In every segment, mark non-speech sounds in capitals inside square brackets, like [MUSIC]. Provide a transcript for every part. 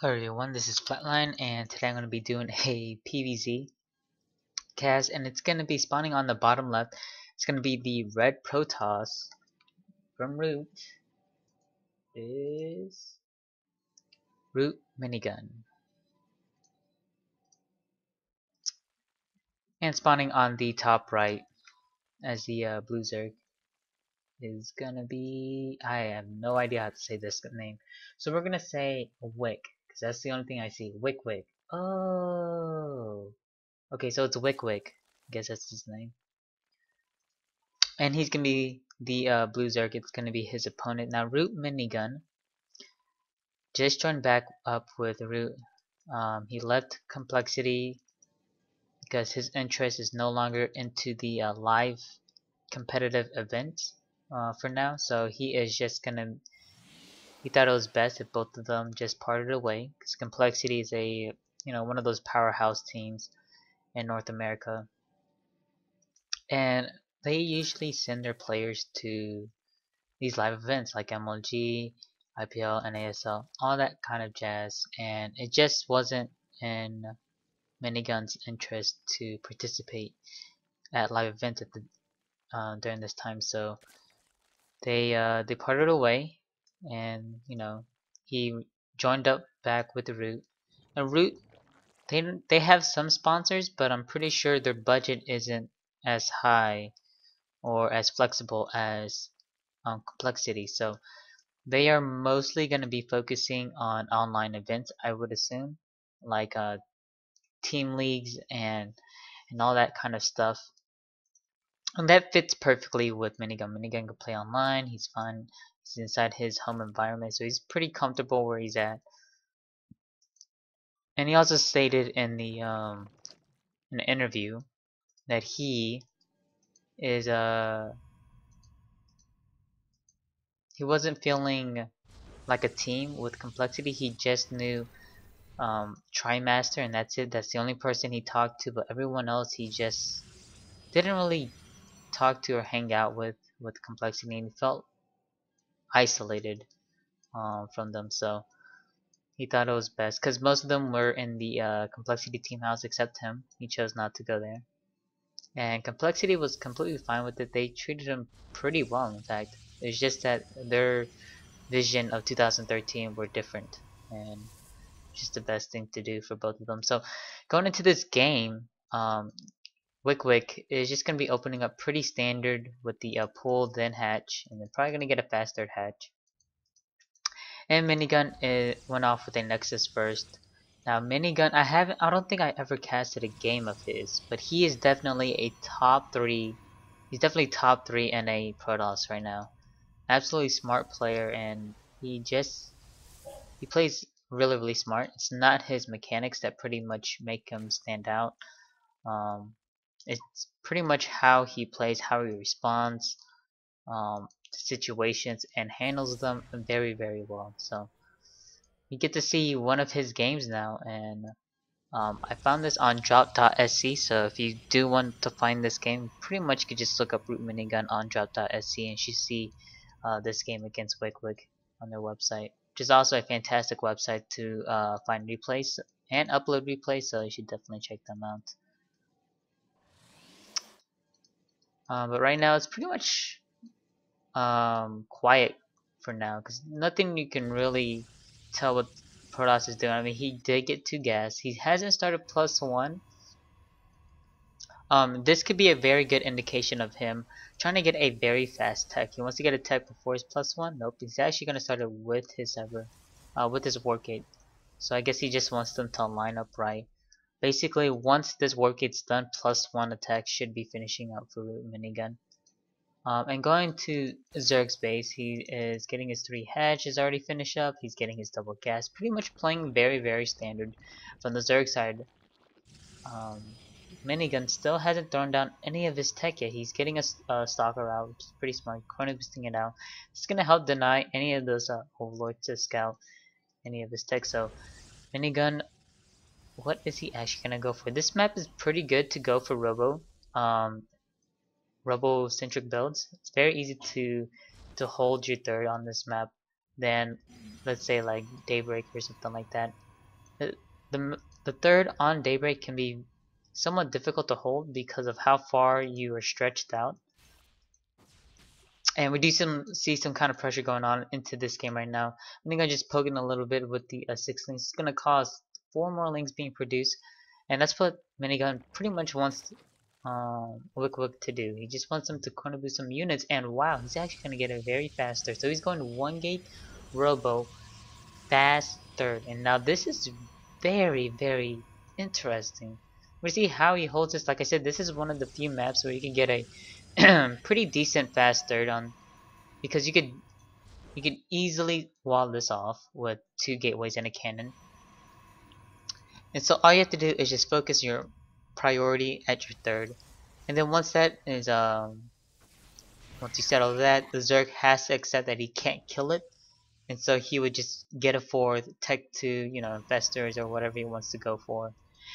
Hello everyone, this is Flatline and today I'm going to be doing a PVZ cast and it's going to be spawning on the bottom left. It's going to be the red Protoss from Root is Root Minigun. And spawning on the top right as the uh, blue Zerg is gonna be I have no idea how to say this name. So we're gonna say Wick that's the only thing I see. Wick Wick. Oh. Okay, so it's Wick Wick. I guess that's his name. And he's gonna be the uh, Blue Zerg. It's gonna be his opponent. Now Root Minigun just joined back up with Root. Um, he left Complexity because his interest is no longer into the uh, live competitive events uh, for now. So he is just gonna he thought it was best if both of them just parted away because Complexity is a you know one of those powerhouse teams in North America. And they usually send their players to these live events like MLG, IPL, and ASL, all that kind of jazz. And it just wasn't in Minigun's interest to participate at live events at the uh, during this time. So they uh, they parted away and you know he joined up back with the Root. And Root, they they have some sponsors, but I'm pretty sure their budget isn't as high or as flexible as um, Complexity. So they are mostly going to be focusing on online events, I would assume, like uh, team leagues and and all that kind of stuff. And that fits perfectly with Minigun. Minigun can play online. He's fun. He's inside his home environment, so he's pretty comfortable where he's at. And he also stated in the um, in the interview that he is uh he wasn't feeling like a team with complexity. He just knew um, Trimaster, and that's it. That's the only person he talked to, but everyone else he just didn't really talk to or hang out with with complexity, and he felt isolated um, from them. So he thought it was best because most of them were in the uh, complexity team house except him. He chose not to go there. And complexity was completely fine with it. They treated him pretty well, in fact. It's just that their vision of 2013 were different, and just the best thing to do for both of them. So going into this game, um, Wick Wick is just going to be opening up pretty standard with the uh, pool then hatch and then probably going to get a fast third hatch. And Minigun it went off with a Nexus first. Now Minigun, I haven't, I don't think I ever casted a game of his, but he is definitely a top three. He's definitely top three NA Protoss right now. Absolutely smart player, and he just he plays really really smart. It's not his mechanics that pretty much make him stand out. Um, it's pretty much how he plays, how he responds um, to situations and handles them very, very well. So you get to see one of his games now, and um, I found this on drop.sc. So if you do want to find this game, pretty much you could just look up Root Minigun on drop.sc and you see uh, this game against Wick Wick on their website, which is also a fantastic website to uh, find replays and upload replays. So you should definitely check them out. Um, but right now it's pretty much um, quiet for now because nothing you can really tell what Protoss is doing. I mean, he did get two gas. He hasn't started plus one. Um, this could be a very good indication of him trying to get a very fast tech. He wants to get a tech before his plus one. Nope, he's actually gonna start it with his ever, uh, with his warp gate. So I guess he just wants them to line up right. Basically, once this work gets done, plus one attack should be finishing out for Minigun. Um, and going to Zerg's base, he is getting his three hatches already finished up. He's getting his double gas. Pretty much playing very, very standard from the Zerg side. Um, Minigun still hasn't thrown down any of his tech yet. He's getting a, a stalker out, which is pretty smart. Corner boosting it out. It's gonna help deny any of those uh, overlords to scout any of his tech. So Minigun what is he actually gonna go for? This map is pretty good to go for Robo, um, Robo centric builds. It's very easy to to hold your third on this map than let's say like Daybreak or something like that. The, the, the third on Daybreak can be somewhat difficult to hold because of how far you are stretched out. And we do some see some kind of pressure going on into this game right now. I think I'm just poking a little bit with the uh, six lings. It's going to cause four more lings being produced. And that's what Minigun pretty much wants um, Wick Wick to do. He just wants them to corner boost some units. And wow, he's actually going to get it very faster. So he's going to one gate Robo fast third. And now this is very, very interesting. We see how he holds this. Like I said, this is one of the few maps where you can get a [CLEARS THROAT] pretty decent fast third on because you could you could easily wall this off with two gateways and a cannon. And so all you have to do is just focus your priority at your third. And then once that is um once you settle that, the Zerg has to accept that he can't kill it. And so he would just get a fourth, tech to, you know, infestors or whatever he wants to go for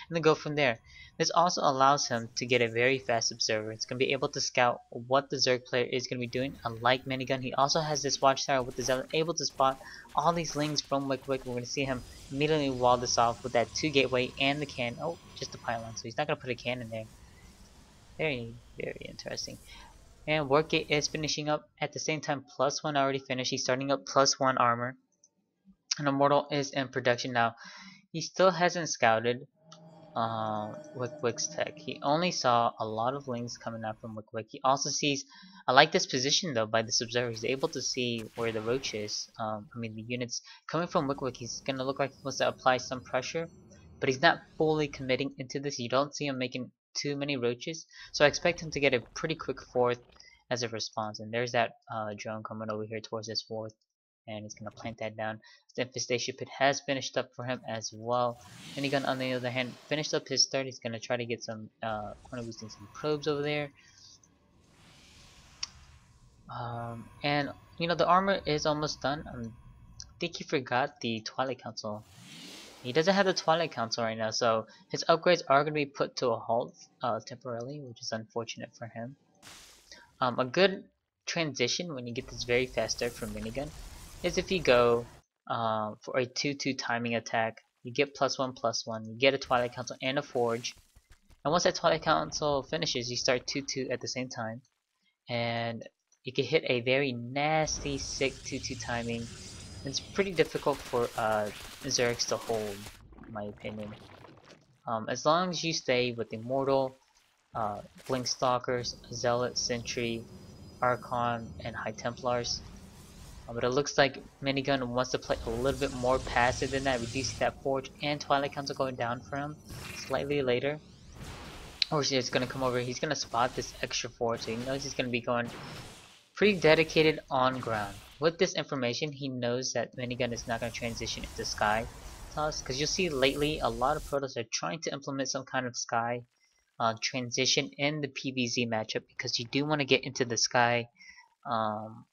and then go from there. This also allows him to get a very fast observer. It's going to be able to scout what the Zerg player is going to be doing. Unlike Minigun, he also has this watchtower with the Zealot uh, able to spot all these lings from Wick Wick. We're going to see him immediately wall this off with that 2 gateway and the can. Oh, just a pylon, so he's not going to put a cannon there. Very, very interesting. And Wargate is finishing up at the same time. Plus 1 already finished. He's starting up plus 1 armor. And Immortal is in production now. He still hasn't scouted uh, Wick tech. He only saw a lot of lings coming out from Wick Wick. He also sees, I like this position though by this observer. He's able to see where the roach is. Um, I mean the units coming from Wick Wick. He's gonna look like he wants to apply some pressure, but he's not fully committing into this. You don't see him making too many roaches, so I expect him to get a pretty quick fourth as a response. And there's that uh, drone coming over here towards this fourth and he's to plant that down. The infestation pit has finished up for him as well. Minigun on the other hand finished up his third. He's to try to get some uh, corner boosting some probes over there. Um, and you know the armor is almost done. Um, I think he forgot the Twilight Council. He doesn't have the Twilight Council right now, so his upgrades are to be put to a halt uh, temporarily, which is unfortunate for him. Um, a good transition when you get this very fast start from Minigun is if you go uh, for a 2-2 timing attack, you get plus 1 plus 1, you get a Twilight Council and a Forge. And once that Twilight Council finishes, you start 2-2 at the same time. And you can hit a very nasty, sick 2-2 timing. It's pretty difficult for uh, Zergs to hold, in my opinion. Um, as long as you stay with Immortal, uh, Blink Stalkers, Zealot, Sentry, Archon, and High Templars, but it looks like Minigun wants to play a little bit more passive than that, reducing that Forge and Twilight Council going down for him slightly later. Or he's going to come over, he's going to spot this extra Forge, so he knows he's going to be going pretty dedicated on ground. With this information, he knows that Minigun is not going to transition into Sky Toss, because you'll see lately a lot of Protoss are trying to implement some kind of Sky uh, transition in the PVZ matchup, because you do want to get into the Sky um,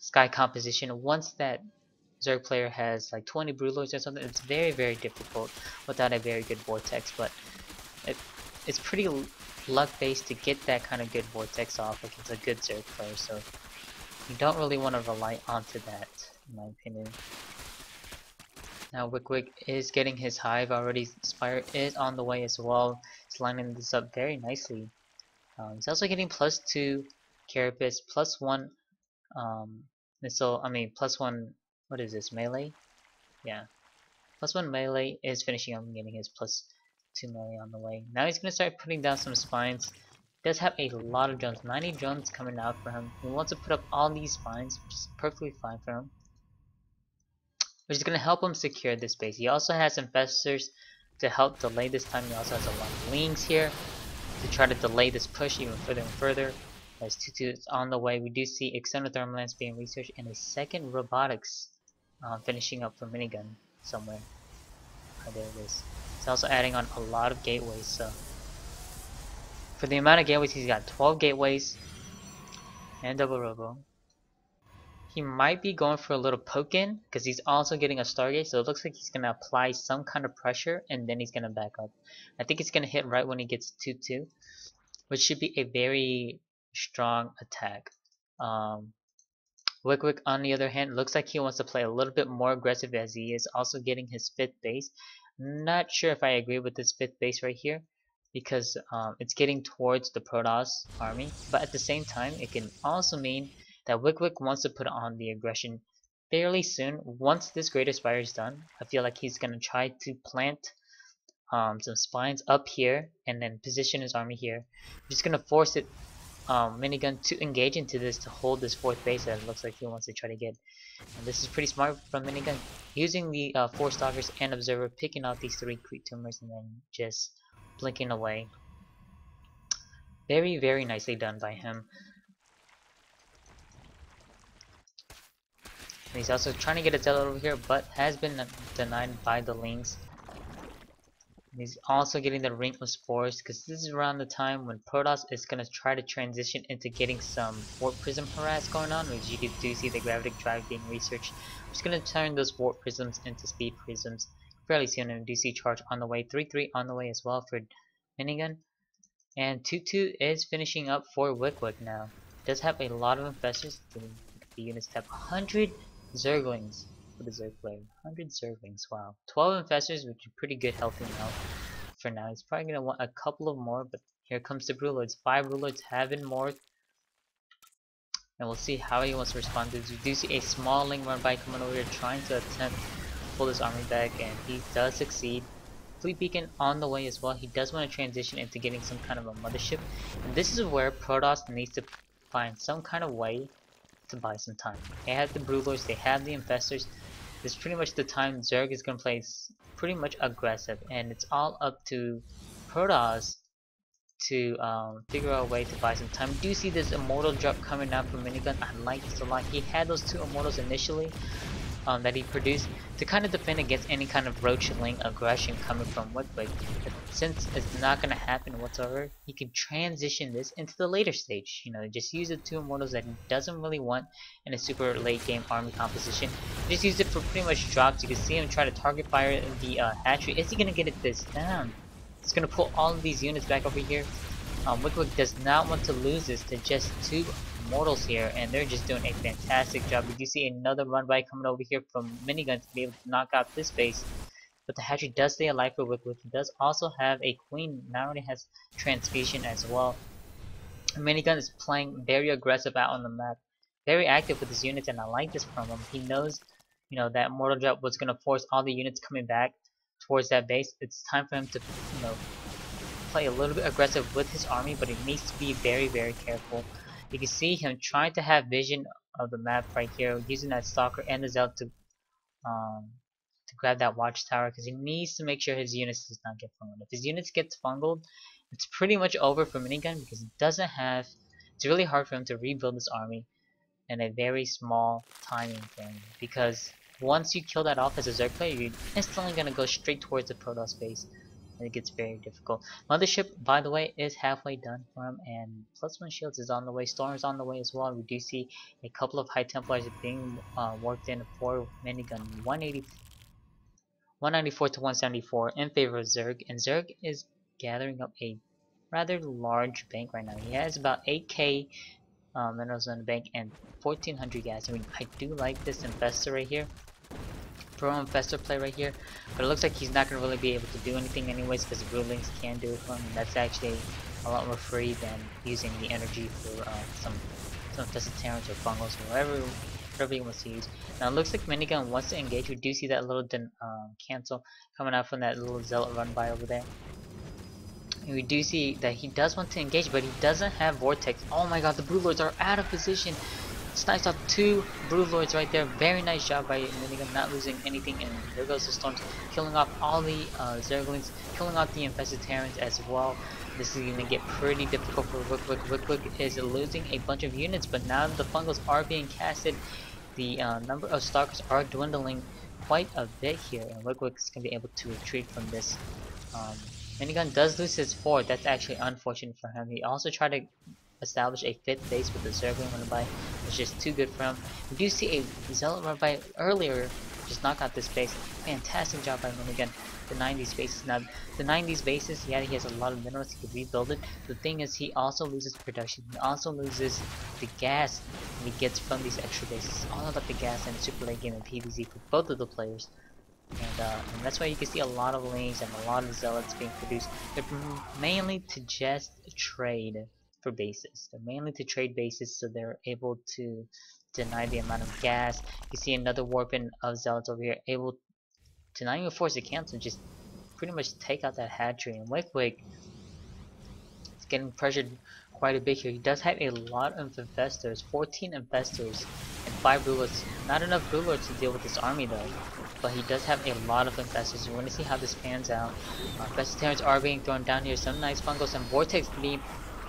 sky composition once that Zerg player has like 20 Broodlords or something it's very very difficult without a very good Vortex but it, it's pretty luck based to get that kind of good Vortex off against a good Zerg player so you don't really want to rely onto that in my opinion. Now Wick is getting his hive already Spire is on the way as well. He's lining this up very nicely. Um, he's also getting plus 2 Carapace plus 1 um, Missile, I mean, plus one, what is this, melee? Yeah. Plus one melee is finishing up and getting his plus two melee on the way. Now he's to start putting down some spines. He does have a lot of drones, 90 drones coming out for him. He wants to put up all these spines, which is perfectly fine for him. Which is to help him secure this base. He also has infestors to help delay this time. He also has a lot of lings here to try to delay this push even further and further. As Tutu is on the way, we do see external thermal being researched and a second robotics uh, finishing up for minigun somewhere. Oh, there it is. It's also adding on a lot of gateways, so for the amount of gateways, he's got 12 gateways and double robo. He might be going for a little poke in because he's also getting a Stargate, so it looks like he's going to apply some kind of pressure and then he's going to back up. I think it's going to hit right when he gets 2-2, which should be a very strong attack. Um, Wick Wick, on the other hand, looks like he wants to play a little bit more aggressive as he is also getting his fifth base. Not sure if I agree with this fifth base right here because um, it's getting towards the Protoss army but at the same time it can also mean that Wikwik wants to put on the aggression fairly soon. Once this Greater Spire is done, I feel like he's going to try to plant um, some spines up here and then position his army here. I'm just going to force it um, minigun to engage into this to hold this fourth base that it looks like he wants to try to get. And this is pretty smart from minigun. Using the uh, four stalkers and observer, picking out these three creep tumors and then just blinking away. Very, very nicely done by him. And he's also trying to get a zealot over here, but has been denied by the Lings. He's also getting the Ring of Spores because this is around the time when Protoss is going to try to transition into getting some Warp Prism harass going on, which you do see the Gravitic Drive being researched. I'm just going to turn those Warp Prisms into Speed Prisms fairly soon, and see Charge on the way, 3-3 on the way as well for Minigun. And 2-2 is finishing up for Wikwik now. Does have a lot of infestors. The units have 100 Zerglings Zerg player. 100 Zerglings, wow. 12 Infestors, which are pretty good healthy now for now. He's probably to want a couple of more, but here comes the Broodlords. 5 Broodlords have been more. And we'll see how he wants to respond to this. We do see a small Ling run by coming over here trying to attempt to pull this army back, and he does succeed. Fleet Beacon on the way as well. He does want to transition into getting some kind of a mothership. And this is where Protoss needs to find some kind of way to buy some time. They have the Broodlords, they have the Infestors. Is pretty much the time Zerg is going to play pretty much aggressive. And it's all up to Protoss to um, figure out a way to buy some time. Do you see this Immortal drop coming out from Minigun? I like this a lot. He had those two Immortals initially, um, that he produced to kind of defend against any kind of roachling aggression coming from Wikwik. Since it's not going to happen whatsoever, he can transition this into the later stage. You know, just use the two immortals that he doesn't really want in a super late game army composition. Just use it for pretty much drops. You can see him try to target fire the uh, hatchery. Is he going to get it this down? He's going to pull all of these units back over here. Um, Wikwik does not want to lose this to just two Mortals here, and they're just doing a fantastic job. We do see another run by coming over here from Minigun to be able to knock out this base. But the hatchery does stay alive for Wikwik. He does also have a queen, not only has transfusion as well. Minigun is playing very aggressive out on the map. Very active with his units, and I like this from him. He knows, you know, that Mortal Drop was going to force all the units coming back towards that base. It's time for him to, you know, play a little bit aggressive with his army, but he needs to be very, very careful. You can see him trying to have vision of the map right here, using that stalker and the zealot to um, to grab that watchtower because he needs to make sure his units does not get fungled. If his units gets fungled, it's pretty much over for Minigun because he doesn't have. It's really hard for him to rebuild this army in a very small timing frame because once you kill that off as a Zerg player, you're instantly gonna go straight towards the Protoss base it gets very difficult. Mothership, by the way, is halfway done for him, and plus one shields is on the way. Storm is on the way as well. We do see a couple of high templars being uh, worked in for minigun 180, 194 to 174 in favor of Zerg, and Zerg is gathering up a rather large bank right now. He has about 8k uh, minerals in the bank and 1400 gas. I mean, I do like this infestor right here pro infestor play right here, but it looks like he's not going to really be able to do anything anyways because Broodlings can do it for him, and that's actually a lot more free than using the energy for uh, some some Terrans or Fungals or whatever, whatever he wants to use. Now it looks like Minigun wants to engage. We do see that little um, cancel coming out from that little Zealot run by over there. And we do see that he does want to engage, but he doesn't have Vortex. Oh my god, the Broodlords are out of position. Snipes off two Broodlords right there. Very nice job by Minigun, not losing anything. And there goes the Storms, killing off all the uh, Zerglings, killing off the Infested Terrans as well. This is going to get pretty difficult for Wikwik. Wikwik is losing a bunch of units, but now the Fungals are being casted. The uh, number of Stalkers are dwindling quite a bit here, and Wikwik is going to be able to retreat from this. Um, Minigun does lose his fort. That's actually unfortunate for him. He also tried to establish a fifth base with the Zergling on the Runby, which is too good for him. We do see a Zealot run by earlier just knock out this base. Fantastic job by him again. The 90s bases. Now, the 90s bases, yeah, he has a lot of minerals, he can rebuild it. The thing is, he also loses production. He also loses the gas he gets from these extra bases. It's all about the gas and super late game and PvZ for both of the players. And, uh, and, that's why you can see a lot of lanes and a lot of zealots being produced. They're mainly to just trade for bases. They're mainly to trade bases so they're able to deny the amount of gas. You see another warping of zealots over here able to not even force a cancel, just pretty much take out that hatchery. And Wick Wick is getting pressured quite a bit here. He does have a lot of infestors, 14 infestors and 5 rulers. Not enough rulers to deal with this army though. But he does have a lot of infestors. We want to see how this pans out. Uh, Vegetarians are being thrown down here. Some nice fungals and vortex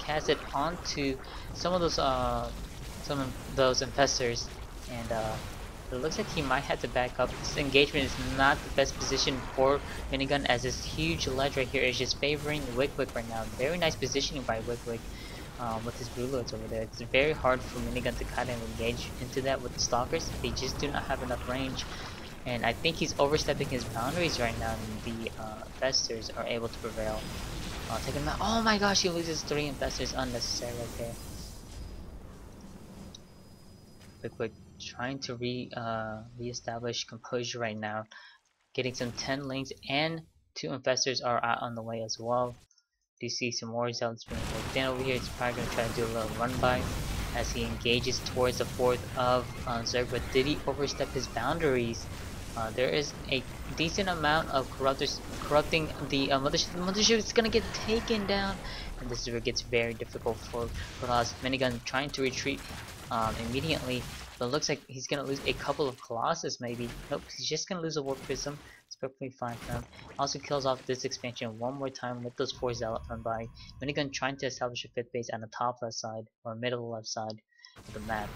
being casted onto some of those uh, some of those infestors. And uh, it looks like he might have to back up. This engagement is not the best position for Minigun as this huge ledge right here is just favoring Wick Wick right now. Very nice positioning by Wick Wick um, with his blue Broodlords over there. It's very hard for Minigun to kind of engage into that with the Stalkers. They just do not have enough range. And I think he's overstepping his boundaries right now and the uh, Festers are able to prevail. Uh, take him out. Oh my gosh, he loses three infestors unnecessarily there. Quick, quick, trying to re uh, re-establish composure right now. Getting some 10 lings and two infestors are out on the way as well do you see some more zealots being worked in over here. He's probably going to try to do a little run by as he engages towards the fourth of uh, Zerg. But did he overstep his boundaries? Uh, there is a decent amount of corruptors corrupting the uh, mothership. The mothership is to get taken down. And this is where it gets very difficult for, for us. Minigun trying to retreat um, immediately. But looks like he's to lose a couple of Colossus maybe. Nope, he's just to lose a Warp Prism It's perfectly fine for him. Also kills off this expansion one more time with those four zealot run by. Minigun trying to establish a fifth base on the top left side or middle left side of the map.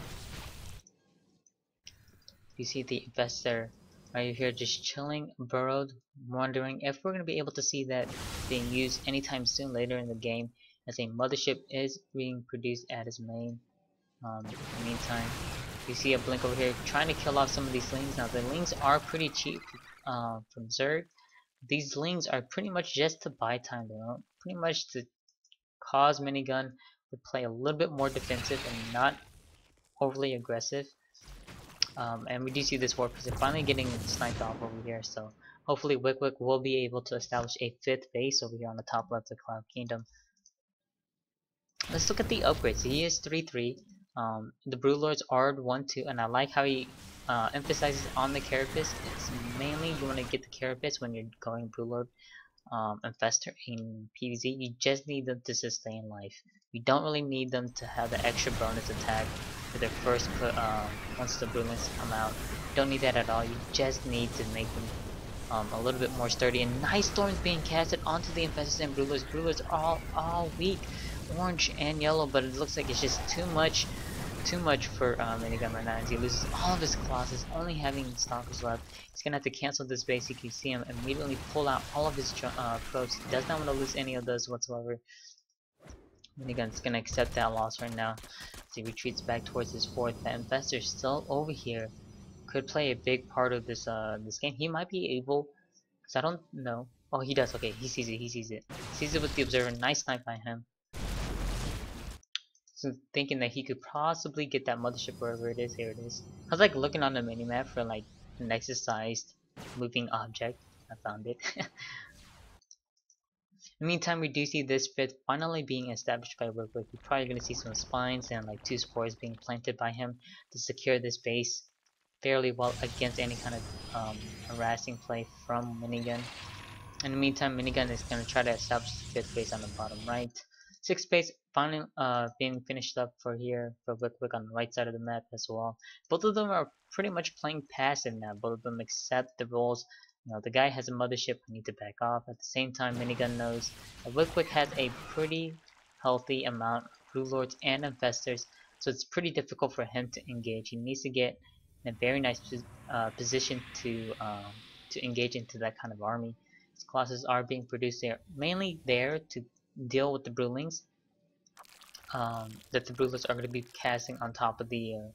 You see the infestor right here just chilling, burrowed, wondering if we're going to be able to see that being used anytime soon later in the game as a mothership is being produced at its main. Um, in the meantime, you see a blink over here trying to kill off some of these lings. Now the lings are pretty cheap uh, from Zerg, these lings are pretty much just to buy time. They're pretty much to cause Minigun to play a little bit more defensive and not overly aggressive. Um, and we do see this warp because finally getting sniped off over here. So hopefully Wick Wick will be able to establish a fifth base over here on the top left of Cloud Kingdom. Let's look at the upgrades. He is 3-3. Um, the Broodlords are 1-2 and I like how he uh, emphasizes on the carapace. It's mainly you want to get the carapace when you're going Broodlord um, Infestor in PvZ. You just need them to sustain life. You don't really need them to have the extra bonus attack for their first uh, once the Broodlings come out. Don't need that at all. You just need to make them um, a little bit more sturdy. And nice storms being casted onto the Infestors and Broodlords. Broodlords are all, all weak, orange and yellow, but it looks like it's just too much too much for um, Minigun right he loses all of his Colossus, only having Stalkers left. He's gonna have to cancel this base. You see him immediately pull out all of his uh, probes. He does not want to lose any of those whatsoever. Minigun's gonna accept that loss right now as he retreats back towards his fourth. That Infestor still over here could play a big part of this uh this game. He might be able, cause I don't know. Oh, he does. Okay, he sees it. He sees it. Sees it with the Observer. Nice snipe by him So thinking that he could possibly get that mothership wherever it is. Here it is. I was like looking on the minimap for like an exercised moving object. I found it. [LAUGHS] In the meantime, we do see this fifth finally being established by Wick. We're probably going to see some spines and like two spores being planted by him to secure this base fairly well against any kind of um, harassing play from Minigun. In the meantime, Minigun is going to try to establish the fifth base on the bottom right. Sixth base finally uh, being finished up for here for Wick Wick on the right side of the map as well. Both of them are pretty much playing passive now. Both of them accept the roles. You know, the guy has a mothership, we need to back off. At the same time, Minigun knows that Wick Wick has a pretty healthy amount of Broodlords and Infestors, so it's pretty difficult for him to engage. He needs to get in a very nice uh, position to um, to engage into that kind of army. His classes are being produced there, mainly there to deal with the Broodlings um, that the Broodlings are going to be casting on top of the uh,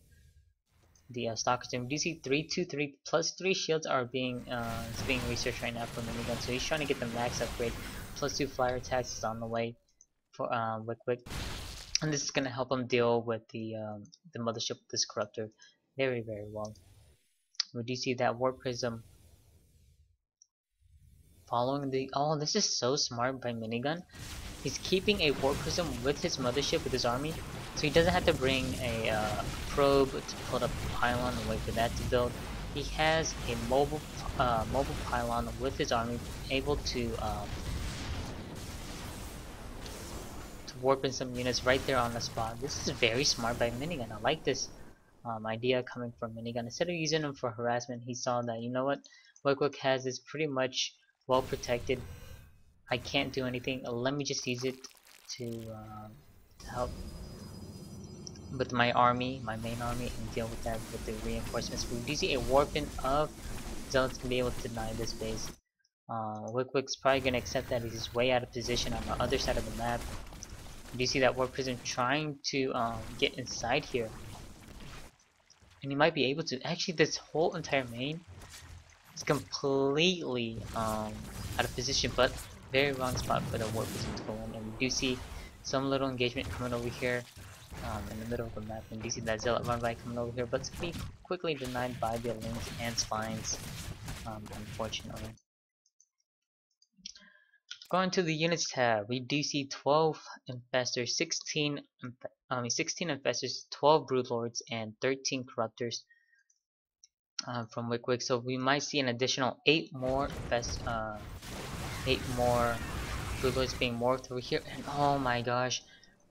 the uh, Stalkers. And we do see 3, 2, 3 plus 3 shields are being uh, being researched right now for Minigun. So he's trying to get the max upgrade. Plus 2 flyer attacks is on the way for uh, Wick Wick. And this is going to help him deal with the um, the mothership this corruptor very very well. We do see that Warp Prism following the oh this is so smart by minigun he's keeping a warp prism with his mothership with his army so he doesn't have to bring a uh, probe to put up a pylon and wait for that to build. He has a mobile uh, mobile pylon with his army able to um, to warp in some units right there on the spot. This is very smart by minigun. I like this um, idea coming from minigun. Instead of using him for harassment he saw that you know what? Wikwik has is pretty much well protected. I can't do anything. Let me just use it to, uh, to help with my army, my main army, and deal with that with the reinforcements. We're using a warping of Zealots to be able to deny this base. Uh, Wikwik's probably gonna accept that he's way out of position on the other side of the map. Do you see that warp Prism trying to um, get inside here? And he might be able to. Actually, this whole entire main it's completely um, out of position, but very wrong spot for the warp Prism to go in. And we do see some little engagement coming over here um, in the middle of the map. And see that zealot run by coming over here, but it's be quickly denied by the lings and spines, um, unfortunately. Going to the units tab, we do see 12 infestors, 16, I mean 16 infestors, 12 broodlords, and 13 corruptors uh, from Wikwik. So we might see an additional eight more best, uh, eight more Broodlords being morphed over here. And oh my gosh,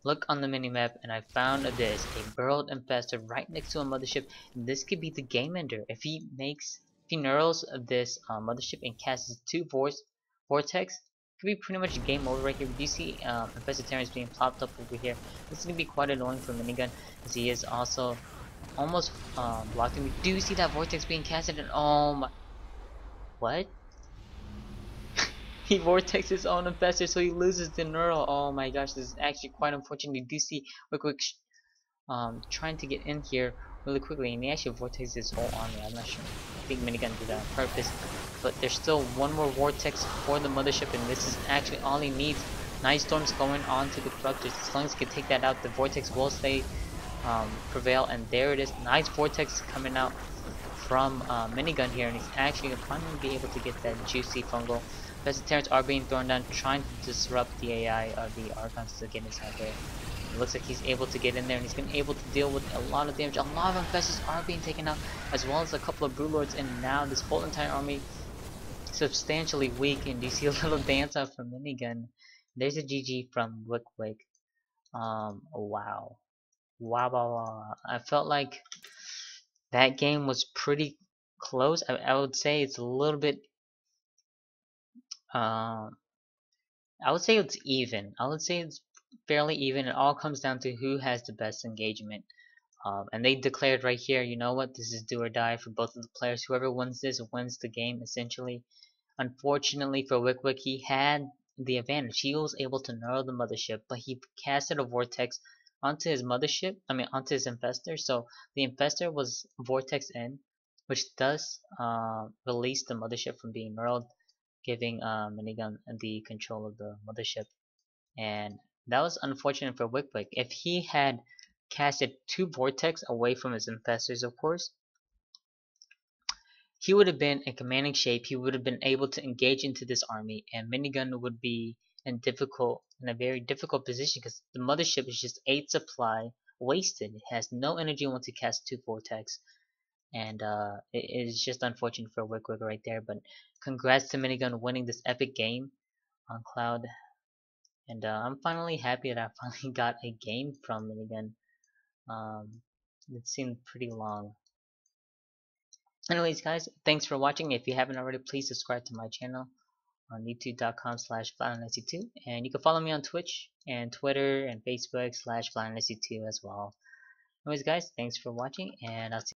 look on the minimap and I found this a burrowed infestor right next to a mothership. This could be the game ender if he makes if he neurals this uh, mothership and casts two vortex. Vortex could be pretty much game over right here. Do you see um, Infested Terrans being plopped up over here? This is gonna be quite annoying for Minigun, as he is also almost um, blocking me. Do you see that vortex being casted? And oh my, what? [LAUGHS] he vortex his own infestor, so he loses the neural. Oh my gosh, this is actually quite unfortunate. You do see Wikwik um, trying to get in here really quickly, and he actually vortexes his whole army. I'm not sure. I think Minigun did that on purpose, but there's still one more vortex for the mothership, and this is actually all he needs. Night storms going on to the corruptors. As long as he can take that out, the vortex will stay um, prevail and there it is nice vortex coming out from uh, minigun here and he's actually gonna finally be able to get that juicy fungal Vegetarians are being thrown down trying to disrupt the AI of the Archons to get inside there it looks like he's able to get in there and he's been able to deal with a lot of damage a lot of infestors are being taken out as well as a couple of broodlords and now this whole entire army substantially weakened you see a [LAUGHS] little dance off from minigun there's a GG from Wick Wick um wow wow, wow, wow. I felt like that game was pretty close. I, I would say it's a little bit. Uh, I would say it's even. I would say it's fairly even. It all comes down to who has the best engagement. Um, and they declared right here, you know what, this is do or die for both of the players. Whoever wins this wins the game, essentially. Unfortunately for Wikwik, he had the advantage. He was able to narrow the mothership, but he casted a vortex onto his mothership, I mean onto his infestor. So the infestor was Vortex in, which does uh, release the mothership from being knurled, giving uh, Minigun the control of the mothership. And that was unfortunate for Wikwik. If he had casted two Vortex away from his infestors, of course, he would have been in commanding shape. He would have been able to engage into this army, and Minigun would be in difficult in a very difficult position because the mothership is just eight supply wasted. It has no energy once it casts two vortex, and uh, it is just unfortunate for Wikwik right there. But congrats to Minigun winning this epic game on Cloud, and uh, I'm finally happy that I [LAUGHS] finally got a game from Minigun. Um, it seemed pretty long. Anyways, guys, thanks for watching. If you haven't already, please subscribe to my channel on youtube.com slash 2 and you can follow me on Twitch and Twitter and Facebook slash 2 as well. Anyways guys, thanks for watching and I'll see